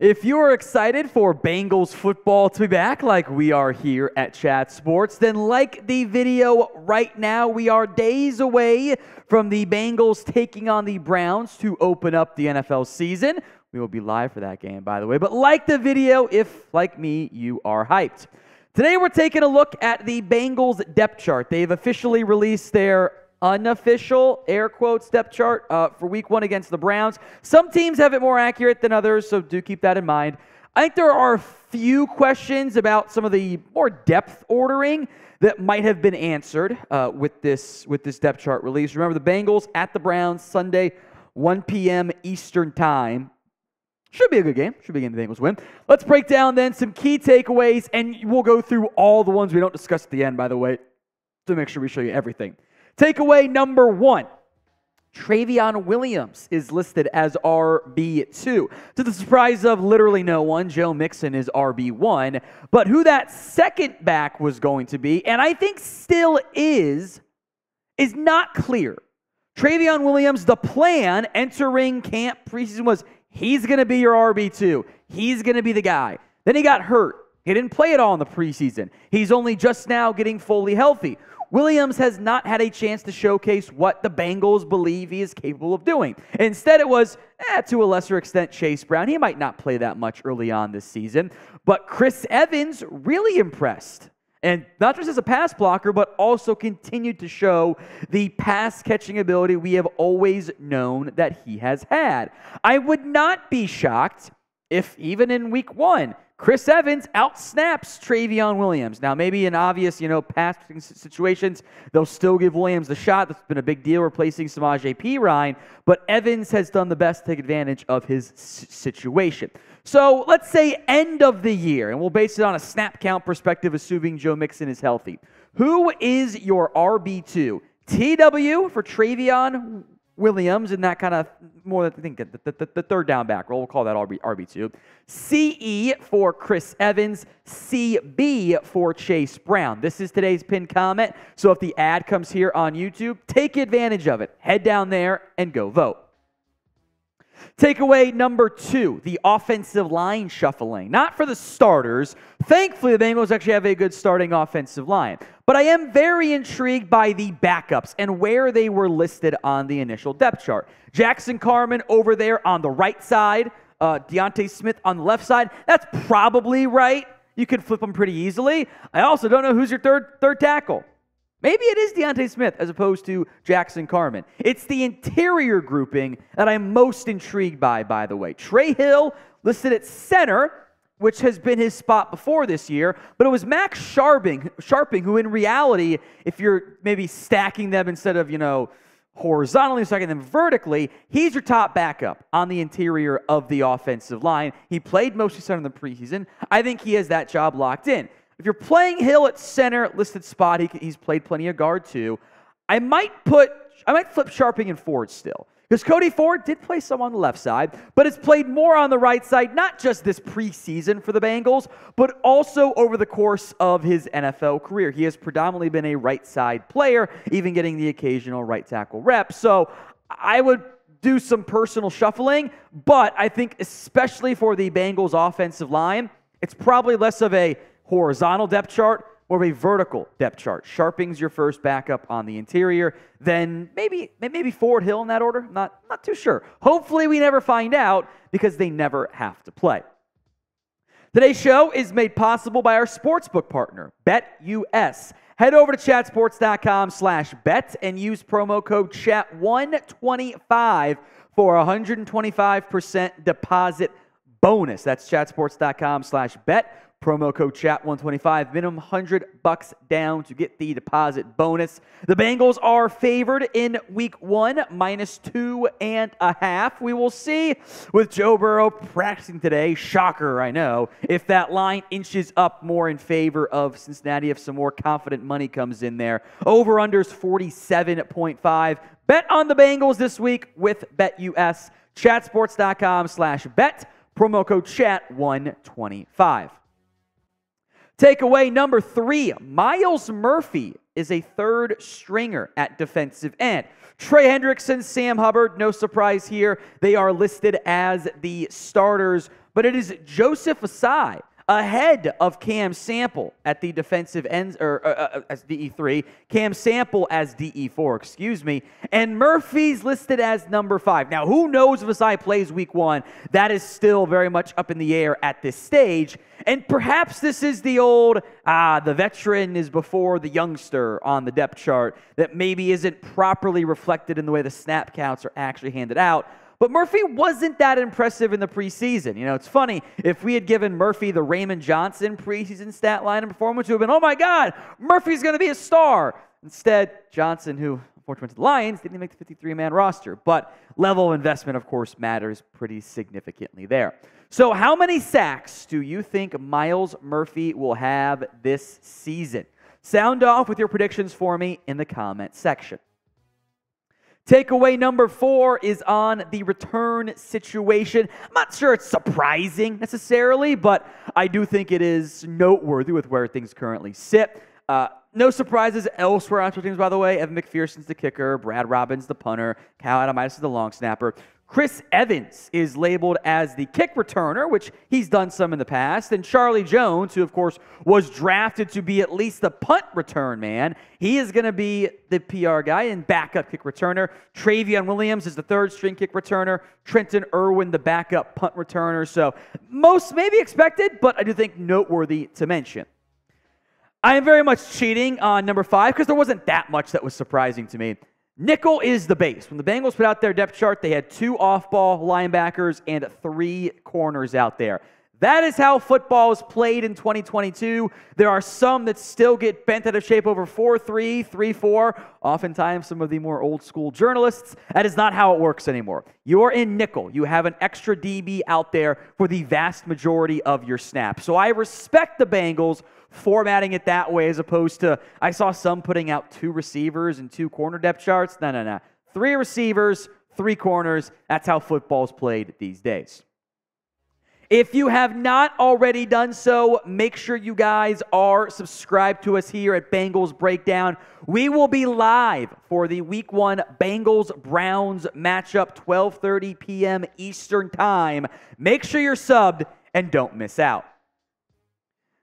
If you are excited for Bengals football to be back like we are here at Chat Sports, then like the video right now. We are days away from the Bengals taking on the Browns to open up the NFL season. We will be live for that game, by the way. But like the video if, like me, you are hyped. Today we're taking a look at the Bengals depth chart. They've officially released their unofficial air quote depth chart uh, for week one against the Browns. Some teams have it more accurate than others, so do keep that in mind. I think there are a few questions about some of the more depth ordering that might have been answered uh, with this with this depth chart release. Remember the Bengals at the Browns Sunday, 1 p.m. Eastern time. Should be a good game. Should be a game the Bengals win. Let's break down then some key takeaways, and we'll go through all the ones we don't discuss at the end, by the way, to make sure we show you everything. Takeaway number one. Trayveon Williams is listed as RB2. To the surprise of literally no one, Joe Mixon is RB1. But who that second back was going to be, and I think still is, is not clear. Trayveon Williams, the plan entering camp preseason was he's going to be your RB2. He's going to be the guy. Then he got hurt. He didn't play at all in the preseason. He's only just now getting fully healthy. Williams has not had a chance to showcase what the Bengals believe he is capable of doing. Instead, it was, eh, to a lesser extent, Chase Brown. He might not play that much early on this season, but Chris Evans really impressed. And not just as a pass blocker, but also continued to show the pass catching ability we have always known that he has had. I would not be shocked if, even in week one, Chris Evans outsnaps Trayveon Williams. Now, maybe in obvious, you know, passing situations, they'll still give Williams the shot. That's been a big deal replacing Samaje Perine, but Evans has done the best to take advantage of his situation. So let's say end of the year, and we'll base it on a snap count perspective, assuming Joe Mixon is healthy. Who is your RB2? TW for Trayveon Williams in that kind of more than I think the, the, the, third down back role. We'll call that RB, RB2. CE for Chris Evans. CB for Chase Brown. This is today's pinned comment. So if the ad comes here on YouTube, take advantage of it. Head down there and go vote. Takeaway number two the offensive line shuffling. Not for the starters. Thankfully, the Bengals actually have a good starting offensive line. But I am very intrigued by the backups and where they were listed on the initial depth chart. Jackson Carman over there on the right side, uh, D'Ante Smith on the left side. That's probably right. You could flip them pretty easily. I also don't know who's your third third tackle. Maybe it is D'Ante Smith as opposed to Jackson Carman. It's the interior grouping that I'm most intrigued by, by the way. Trey Hill listed at center, which has been his spot before this year, but it was Max Sharping, Scharping who, in reality, if you're maybe stacking them instead of, you know, horizontally, stacking them vertically, he's your top backup on the interior of the offensive line. He played mostly center in the preseason. I think he has that job locked in. If you're playing Hill at center, listed spot, he, he's played plenty of guard too. I might put, I might flip Scharping and Ford still. Because Cody Ford did play some on the left side, but has played more on the right side, not just this preseason for the Bengals, but also over the course of his NFL career. He has predominantly been a right side player, even getting the occasional right tackle rep. So I would do some personal shuffling, but I think, especially for the Bengals offensive line, it's probably less of a horizontal depth chart or a vertical depth chart. Scharping's your first backup on the interior, then maybe maybe Ford Hill in that order. Not not too sure. Hopefully we never find out because they never have to play. Today's show is made possible by our sportsbook partner, BetUS. Head over to chatsports.com slash bet and use promo code chat125 for a 125% deposit bonus. That's chatsports.com slash bet Promo code chat125, minimum 100 bucks down to get the deposit bonus. The Bengals are favored in week one, minus two and a half. We will see with Joe Burrow practicing today. Shocker, I know. If that line inches up more in favor of Cincinnati, if some more confident money comes in there. Over unders 47.5. Bet on the Bengals this week with BetUS. Chatsports.com slash bet. Promo code chat125. Takeaway number three Myles Murphy is a third stringer at defensive end. Trey Hendrickson, Sam Hubbard, no surprise here. They are listed as the starters. but it is Joseph Ossai ahead of Cam Sample at the defensive ends or uh, uh, as DE3, Cam Sample as DE4, excuse me, and Murphy's listed as number five. Now, who knows if Ossai plays week one? That is still very much up in the air at this stage. And perhaps this is the old, ah, the veteran is before the youngster on the depth chart that maybe isn't properly reflected in the way the snap counts are actually handed out. But Murphy wasn't that impressive in the preseason. You know, it's funny. If we had given Murphy the Raymond Johnson preseason stat line and performance, it would have been, oh my God, Murphy's going to be a star. Instead, Johnson, who unfortunately went to the Lions, didn't make the 53 man roster. But level of investment, of course, matters pretty significantly there. So, how many sacks do you think Myles Murphy will have this season? Sound off with your predictions for me in the comment section. Takeaway number four is on the return situation. I'm not sure it's surprising necessarily, but I do think it is noteworthy with where things currently sit. Uh, no surprises elsewhere on special teams, by the way. Evan McPherson's the kicker, Brad Robbins the punter, Cal Adomitis is the long snapper. Chris Evans is labeled as the kick returner, which he's done some in the past. And Charlie Jones, who, of course, was drafted to be at least the punt return man, he is going to be the PR guy and backup kick returner. Trayveon Williams is the third string kick returner. Trenton Irwin, the backup punt returner. So, most maybe expected, but I do think noteworthy to mention. I am very much cheating on number five because there wasn't that much that was surprising to me. Nickel is the base. When the Bengals put out their depth chart, they had two off ball linebackers and three corners out there. That is how football is played in 2022. There are some that still get bent out of shape over 4 3, 3 4. Oftentimes, some of the more old school journalists, that is not how it works anymore. You're in nickel. You have an extra DB out there for the vast majority of your snaps. So I respect the Bengals formatting it that way as opposed to I saw some putting out two receivers and two corner depth charts. No, no, no. Three receivers, three corners. That's how football is played these days. If you have not already done so, make sure you guys are subscribed to us here at Bengals Breakdown. We will be live for the Week 1 Bengals Browns matchup 12:30 p.m. Eastern Time. Make sure you're subbed and don't miss out.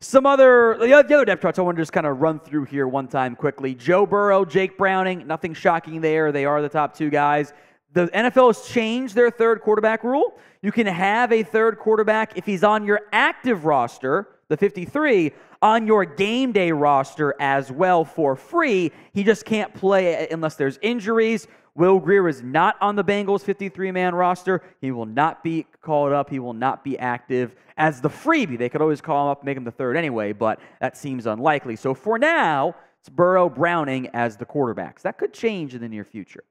Some other, the other depth charts I want to just kind of run through here one time quickly. Joe Burrow, Jake Browning, nothing shocking there. They are the top two guys. The NFL has changed their third quarterback rule. You can have a third quarterback if he's on your active roster, the 53, on your game day roster as well for free. He just can't play unless there's injuries Will Grier is not on the Bengals 53 man roster. He will not be called up. He will not be active as the freebie. They could always call him up, make him the third anyway, but that seems unlikely. So for now, it's Burrow Browning as the quarterbacks. That could change in the near future,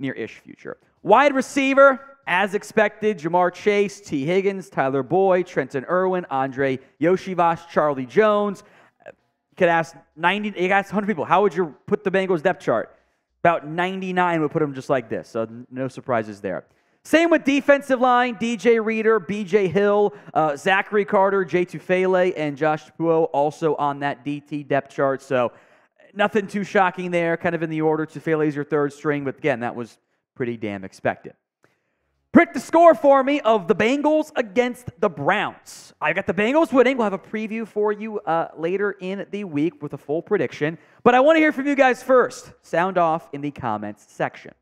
near ish future. Wide receiver, as expected, Ja'Marr Chase, Tee Higgins, Tyler Boyd, Trenton Irwin, Andrei Iosivas, Charlie Jones. You could ask 90, you could ask 100 people, how would you put the Bengals depth chart? About 99 would put them just like this, so no surprises there. Same with defensive line, DJ Reader, BJ Hill, uh, Zachary Carter, Jay Tufele, and Josh Tupou also on that DT depth chart. So nothing too shocking there, kind of in the order. Tufele is your third string, but again, that was pretty damn expected. Pick the score for me of the Bengals against the Browns. I've got the Bengals winning. We'll have a preview for you uh, later in the week with a full prediction. But I want to hear from you guys first. Sound off in the comments section.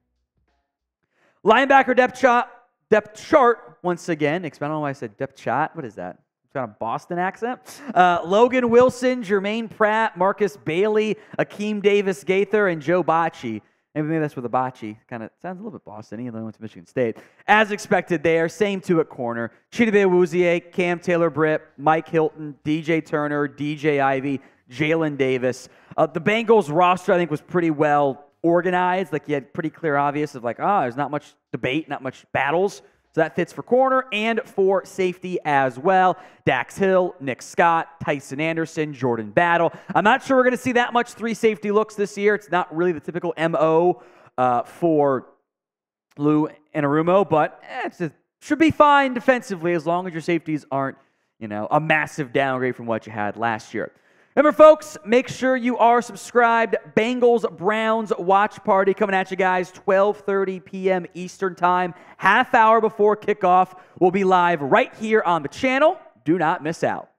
Linebacker depth chart, depth chart once again. I don't why I said depth chart. What is that? Got a Boston accent. Uh, Logan Wilson, Jermaine Pratt, Markus Bailey, Akeem Davis Gaither, and Joe Bachie Maybe that's with a bocce. Kind of sounds a little bit Boston. He went to Michigan State. As expected there. Same two at corner. Chidobe Awuzie, Cam Taylor Britt, Mike Hilton, DJ Turner, DJ Ivey, Jalen Davis. Uh, the Bengals roster, I think, was pretty well organized. Like, you had pretty clear obvious of like, ah, oh, there's not much debate, not much battles. That fits for corner and for safety as well. Dax Hill, Nick Scott, Tycen Anderson, Jordan Battle. I'm not sure we're going to see that much three safety looks this year. It's not really the typical MO uh, for Lou Anarumo, but eh, it should be fine defensively as long as your safeties aren't, you know, a massive downgrade from what you had last year. Remember, folks, make sure you are subscribed. Bengals Browns watch party coming at you guys 12:30 p.m. Eastern Time, half hour before kickoff. We'll be live right here on the channel. Do not miss out.